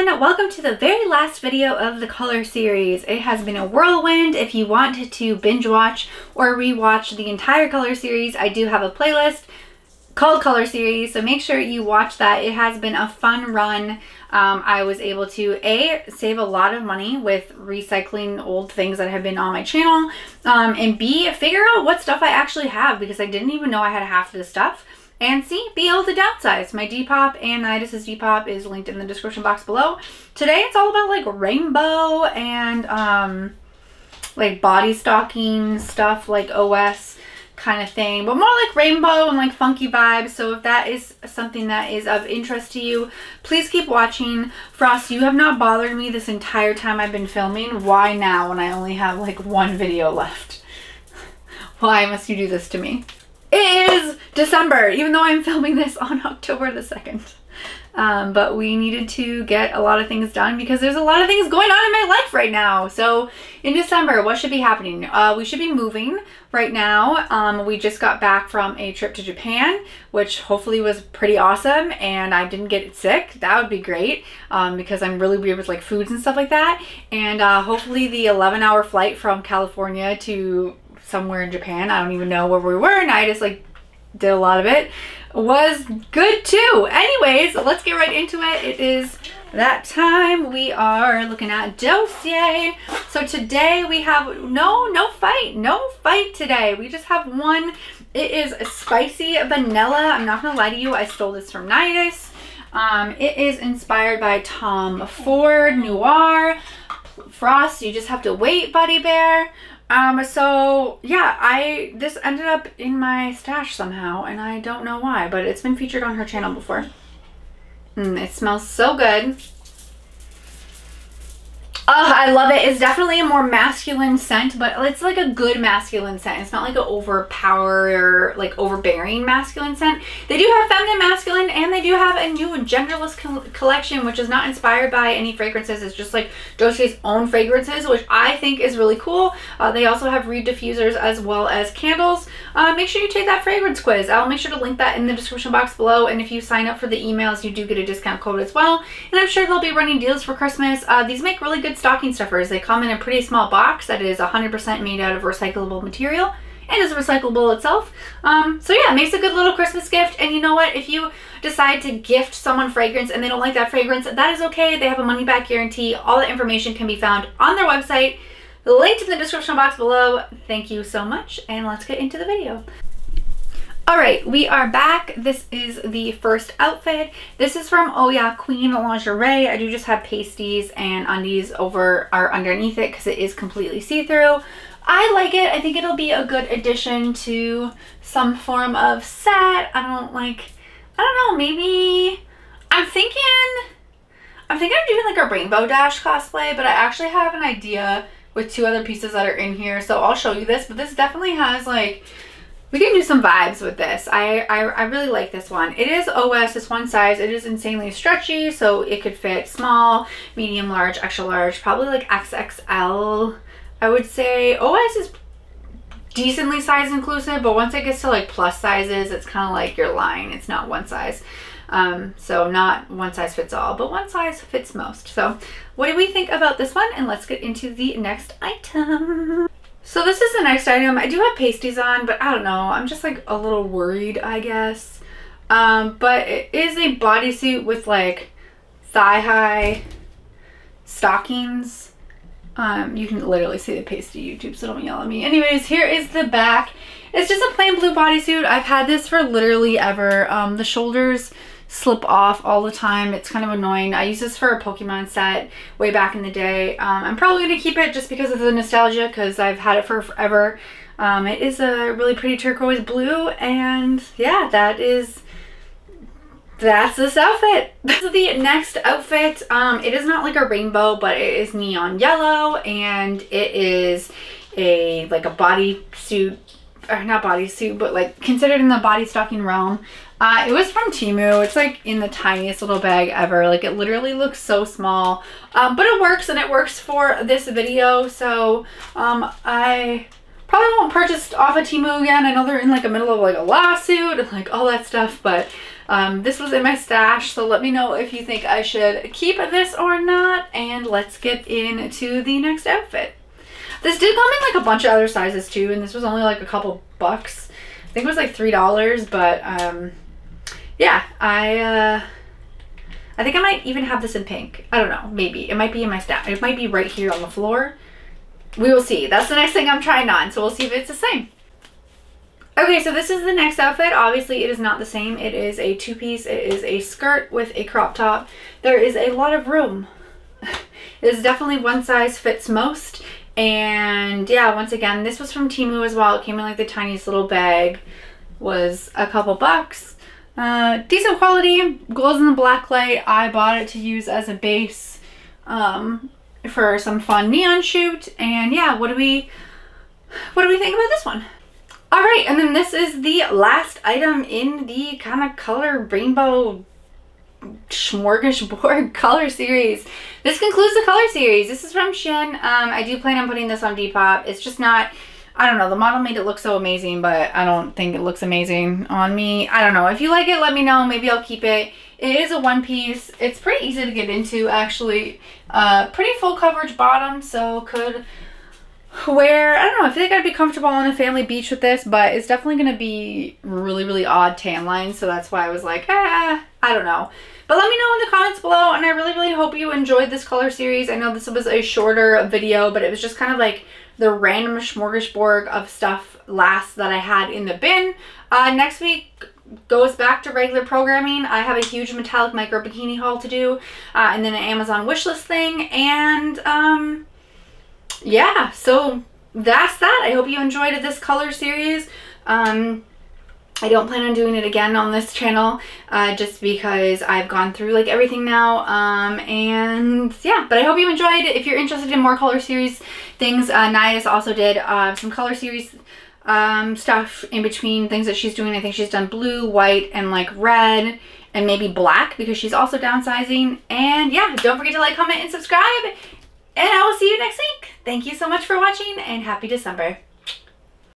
everyone, welcome to the very last video of the Color series. It has been a whirlwind. If you want to binge watch or rewatch the entire Color series, I do have a playlist called Color Series, so make sure you watch that. It has been a fun run. Um, I was able to A, save a lot of money with recycling old things that have been on my channel, um, and B, figure out what stuff I actually have because I didn't even know I had half of the stuff. And see, be able to downsize. My Depop and Nidus's Depop is linked in the description box below. Today it's all about like rainbow and um, like body stocking stuff like OS kind of thing, but more like rainbow and like funky vibes. So if that is something that is of interest to you, please keep watching. Frost, you have not bothered me this entire time I've been filming. Why now when I only have like one video left? Why must you do this to me? It is December, even though I'm filming this on October the 2nd. Um, but we needed to get a lot of things done because there's a lot of things going on in my life right now. So in December, what should be happening? Uh, we should be moving right now. Um, we just got back from a trip to Japan, which hopefully was pretty awesome and I didn't get sick. That would be great um, because I'm really weird with like foods and stuff like that. And uh, hopefully the 11 hour flight from California to somewhere in Japan. I don't even know where we were and I just like did a lot of it was good too. Anyways, let's get right into it. It is that time we are looking at dossier. So today we have no, no fight, no fight today. We just have one. It is a spicy vanilla. I'm not gonna lie to you. I stole this from Nidus. Um, it is inspired by Tom Ford Noir. Frost, you just have to wait, Buddy Bear. Um, so yeah, I, this ended up in my stash somehow and I don't know why, but it's been featured on her channel before. Mm, it smells so good. Oh, I love it. It's definitely a more masculine scent, but it's like a good masculine scent. It's not like an overpower, like overbearing masculine scent. They do have feminine masculine and they do have a new genderless co collection, which is not inspired by any fragrances. It's just like Dossier's own fragrances, which I think is really cool. Uh, they also have reed diffusers as well as candles. Uh, make sure you take that fragrance quiz. I'll make sure to link that in the description box below. And if you sign up for the emails, you do get a discount code as well. And I'm sure they'll be running deals for Christmas. Uh, these make really good stocking stuffers. They come in a pretty small box that is 100% made out of recyclable material and is recyclable itself. Um, so yeah, it makes a good little Christmas gift. And you know what? If you decide to gift someone fragrance and they don't like that fragrance, that is okay. They have a money back guarantee. All the information can be found on their website. Linked in the description box below. Thank you so much and let's get into the video. All right, we are back. This is the first outfit. This is from Oh Yeah Queen Lingerie. I do just have pasties and undies over are underneath it because it is completely see-through. I like it. I think it'll be a good addition to some form of set. I don't like, I don't know, maybe, I'm thinking, I'm thinking of doing like a Rainbow Dash cosplay, but I actually have an idea with two other pieces that are in here. So I'll show you this, but this definitely has like we can do some vibes with this. I, I, I, really like this one. It is OS, it's one size. It is insanely stretchy, so it could fit small, medium, large, extra large, probably like XXL, I would say. OS is decently size inclusive, but once it gets to like plus sizes, it's kind of like your line. It's not one size. Um, so not one size fits all, but one size fits most. So what do we think about this one? And let's get into the next item. So this is the next item. I do have pasties on, but I don't know. I'm just like a little worried, I guess. Um, but it is a bodysuit with like thigh-high stockings. Um, you can literally see the pasty YouTube, so don't yell at me. Anyways, here is the back. It's just a plain blue bodysuit. I've had this for literally ever. Um, the shoulders slip off all the time. It's kind of annoying. I used this for a Pokemon set way back in the day. Um, I'm probably going to keep it just because of the nostalgia because I've had it for forever. Um, it is a really pretty turquoise blue and yeah, that is that's this outfit. This is the next outfit. Um, it is not like a rainbow, but it is neon yellow and it is a like a body suit or not bodysuit, but like considered in the body stocking realm. Uh, it was from Temu. It's like in the tiniest little bag ever. Like it literally looks so small, um, but it works and it works for this video. So um, I probably won't purchase off of Temu again. I know they're in like the middle of like a lawsuit and like all that stuff, but Um, this was in my stash, so let me know if you think I should keep this or not. And let's get into the next outfit. This did come in like a bunch of other sizes too, and this was only like a couple bucks. I think it was like $3, but um, yeah, I, uh, I think I might even have this in pink. I don't know, maybe. It might be in my stash. It might be right here on the floor. We will see. That's the next thing I'm trying on, so we'll see if it's the same. Okay, so this is the next outfit. Obviously, it is not the same. It is a two-piece. It is a skirt with a crop top. There is a lot of room. it is definitely one size fits most. And yeah, once again, this was from Temu as well. It came in like the tiniest little bag. Was a couple bucks. Uh, decent quality. Glows in the black light. I bought it to use as a base um, for some fun neon shoot. And yeah, what do we, what do we think about this one? All right, and then this is the last item in the kind of color rainbow smorgasbord color series. This concludes the color series. This is from Shein. Um, I do plan on putting this on Depop. It's just not, I don't know, the model made it look so amazing, but I don't think it looks amazing on me. I don't know. If you like it, let me know. Maybe I'll keep it. It is a one piece. It's pretty easy to get into, actually. Uh, pretty full coverage bottom, so could where I don't know, I feel like I'd be comfortable on a family beach with this, but it's definitely to be really, really odd tan lines. So that's why I was like, ah, I don't know. But let me know in the comments below, and I really, really hope you enjoyed this color series. I know this was a shorter video, but it was just kind of like the random smorgasbord of stuff last that I had in the bin. Uh, next week goes back to regular programming. I have a huge metallic micro bikini haul to do, uh, and then an Amazon wishlist thing, and um, yeah, so that's that. I hope you enjoyed this color series. Um, I don't plan on doing it again on this channel uh, just because I've gone through like everything now um, and yeah but I hope you enjoyed if you're interested in more color series things uh, Naya's also did uh, some color series um, stuff in between things that she's doing I think she's done blue white and like red and maybe black because she's also downsizing and yeah don't forget to like comment and subscribe and I will see you next week. Thank you so much for watching and happy December.